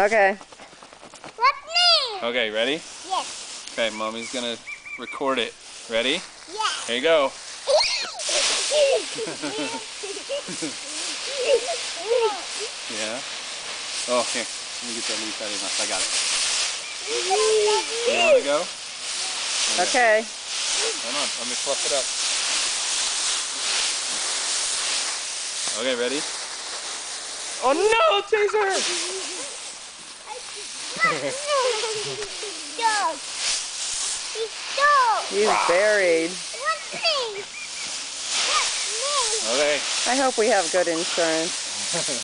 Okay. What's me? Okay, ready? Yes. Okay, mommy's gonna record it. Ready? Yes. Here you go. Yeah. Oh, here. Let me get that leaf out of your mouth. I got it. You wanna go? Okay. Hold on. Let me fluff it up. Okay, ready? Oh no, Chaser! Dog. He's dog. He's buried. What's me? What's me? Okay. I hope we have good insurance.